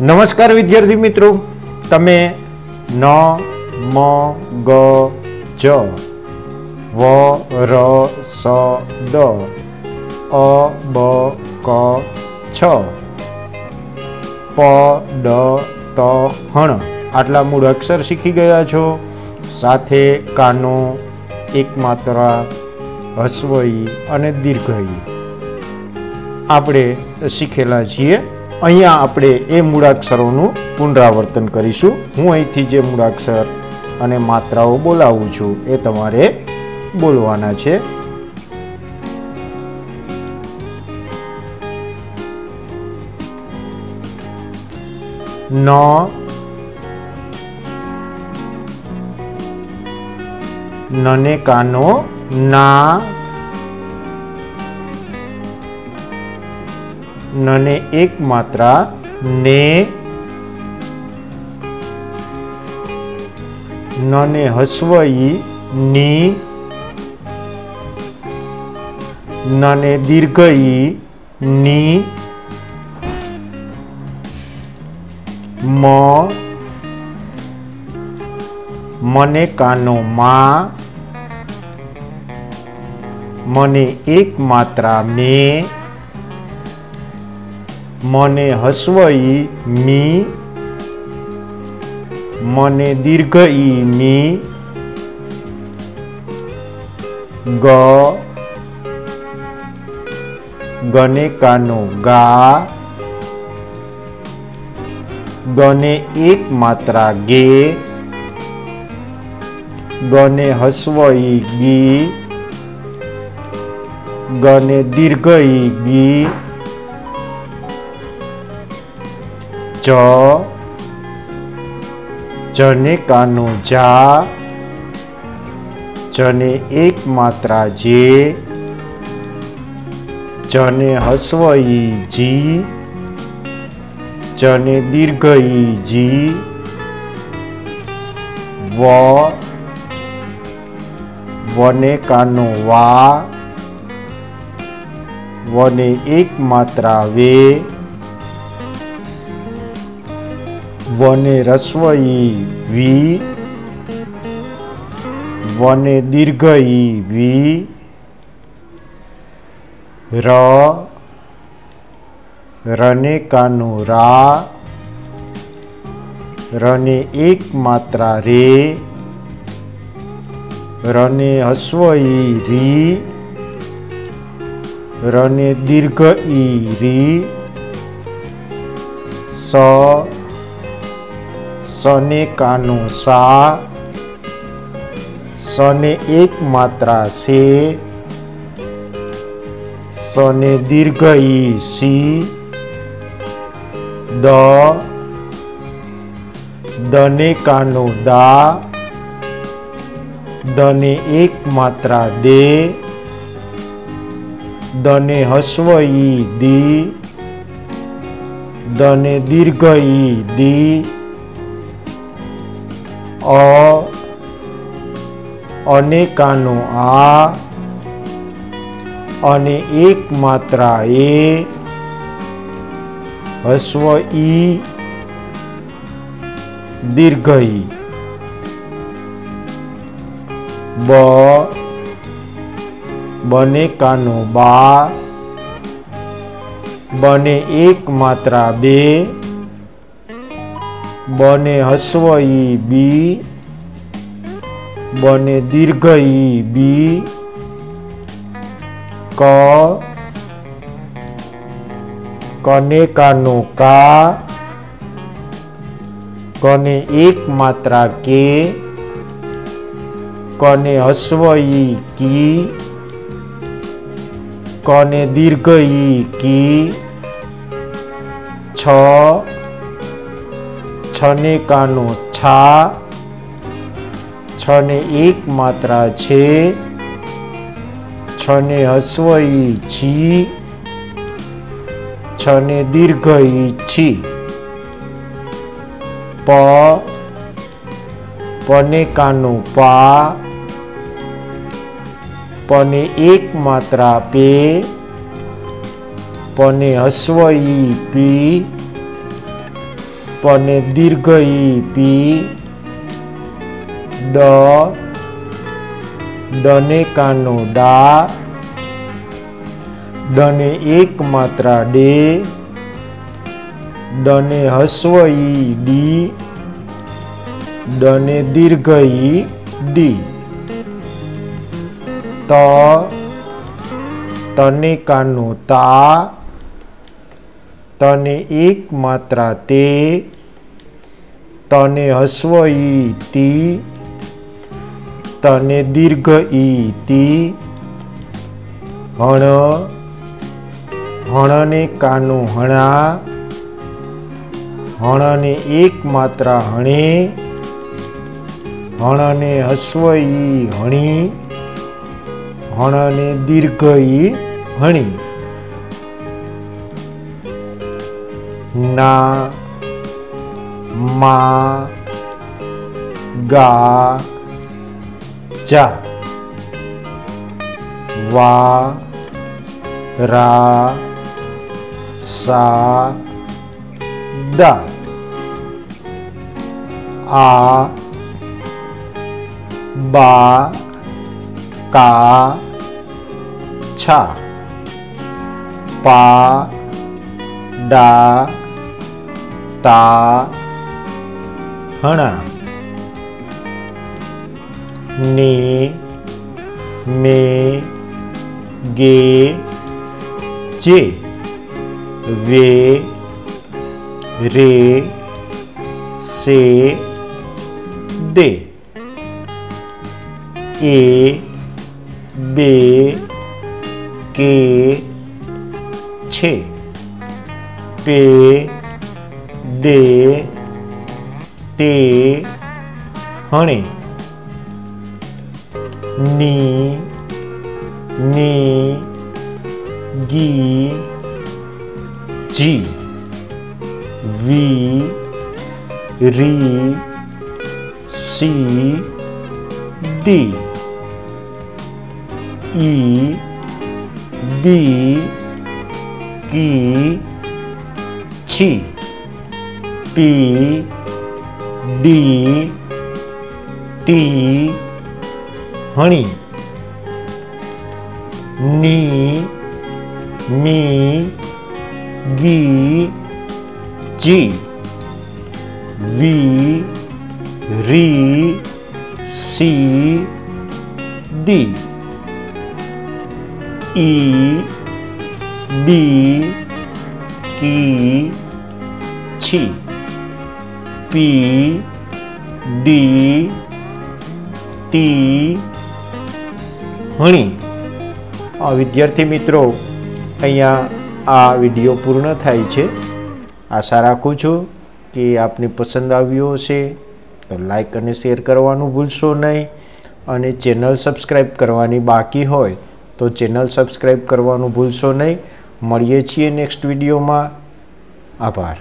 નમસ્કાર વિદ્યાર્થી મિત્રો. તમે ન, મ, ગ, જ, વ, ર, સ, દ, અ, બ, ક, છ, પ, ડ, ત, હણ. આટલા મૂળ અક્ષર શીખી ગયા છો. સાથે કાનો, એકમાત્ર હસ્વઈ અને દીર્ઘઈ આપણે શીખેલા છીએ અહીંયા આપણે એ મૂળાક્ષરોનું પુનરાવર્તન કરીશું. હું અહીંથી જે મૂળાક્ષર અને માત્રાઓ બોલાવું છું, એ તમારે બોલવાના છે. ન નને કાનો ના નને એક માત્રા ને નને હસવઈ ની નને દીર્ઘઈ ની મ મને કાનો માં મને એક માત્રા મેં મને હસવઈ મી મને દીર્ઘ ઈ મી ગ ગને કાનો ગા ગને એક માત્રા ગે ગને હસવઈ ગી ગને દીર્ઘ ઈ ગી ચ જને કાનો જા જને એક માત્રા જે જને હસવઈ જી જને દીર્ઘઈ જી વ વને કાનો વા વને એક માત્રા વે વને રસ્વઈ વી વને દીર્ઘઈ વી ર રને કાનો રા રને એક માત્રા રે રને હસ્વઈ રી રને દીર્ઘ ઈ રી સ સને કાનો સા સને એક માત્રા સે સને દીર્ઘ ઈ સી દ દને કાનો દા દને એક માત્રા દે દને હસ્વઈ દી દને દીર્ઘ ઈ દી અ અને કાનો આ અને એક માત્રા એ હસ્વ ઈ દીર્ઘ ઈ બ બને કાનો બા બને એક માત્રા બે બને હસ્વ ઈ બી બને દીર્ઘ ઈ બી ક કને કાનો કા કને એક માત્રા કે કને હસ્વ ઈ કી કને દીર્ઘ ઈ કી છ છને કાનો છા, છને એક માત્રા છે, છને હસ્વ ઈ છી, છને દીર્ઘ ઈ છી. પ, પને કાનો પા, પને એક માત્રા પે, પને હસ્વ ઈ પી પને દીર્ઘ ઈ પી ડ, ડને કાનો ડા, ડને એક માત્રા ડે, ડને હસ્વ ઈ ડી, ડને દીર્ઘ ઈ ડી. ત, તને કાનો તા તને એક માત્રા તે તને હસ્વ ઈ તી તને દીર્ઘ ઈ તી હણ હણને કાનું હણા હણને એક માત્રા હણે હણને હસ્વ ઈ હણી હણને દીર્ઘ ઈ હણી na ma ga ja. Wa ra sa da. A ba ka cha. Pa da. તા હણા ને મે ગે જે વે રે સે દે એ બે કે છે પે દે તે હણે ની ની ગી જી વી રી સી દી ઈ બી કી છી पी डी टी हणी नी मी गी जी वी री सी डी ई डी की छी પી ડી ટી હણી આ વિદ્યાર્થી મિત્રો, અહીંયા આ વીડિયો પૂર્ણ થાય છે. આશા રાખું છું કે આપને પસંદ આવ્યો હશે. તો લાઈક અને શેર કરવાનું ભૂલશો નહીં. અને ચેનલ સબસ્ક્રાઈબ કરવાની બાકી હોય, તો ચેનલ સબસ્ક્રાઈબ કરવાનું ભૂલશો નહીં. મળીએ છીએ નેક્સ્ટ વિડીયોમાં આભાર.